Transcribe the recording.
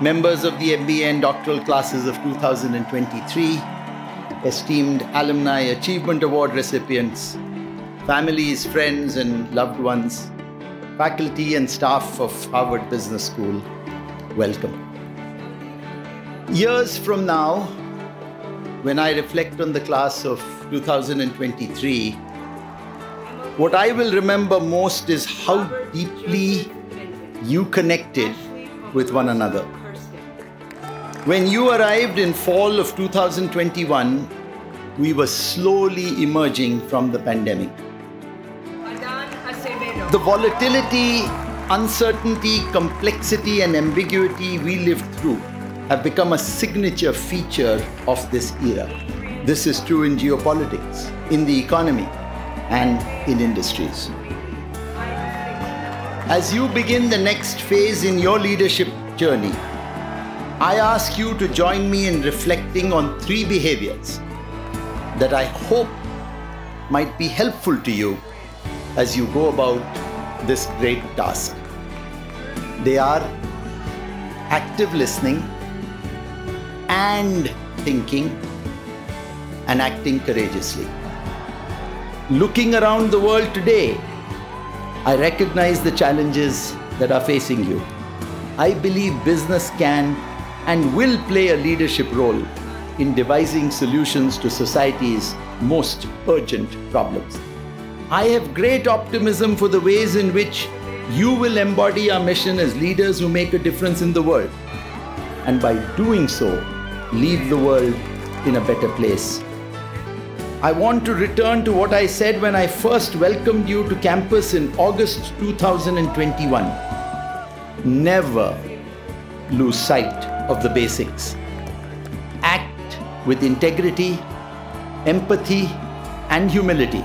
members of the MBA and doctoral classes of 2023, esteemed Alumni Achievement Award recipients, families, friends, and loved ones, faculty and staff of Harvard Business School, welcome. Years from now, when I reflect on the class of 2023, what I will remember most is how deeply you connected with one another. When you arrived in fall of 2021, we were slowly emerging from the pandemic. The volatility, uncertainty, complexity, and ambiguity we lived through have become a signature feature of this era. This is true in geopolitics, in the economy, and in industries. As you begin the next phase in your leadership journey, I ask you to join me in reflecting on three behaviors that I hope might be helpful to you as you go about this great task. They are active listening and thinking and acting courageously. Looking around the world today, I recognize the challenges that are facing you. I believe business can and will play a leadership role in devising solutions to society's most urgent problems. I have great optimism for the ways in which you will embody our mission as leaders who make a difference in the world. And by doing so, leave the world in a better place. I want to return to what I said when I first welcomed you to campus in August 2021. Never lose sight of the basics. Act with integrity, empathy, and humility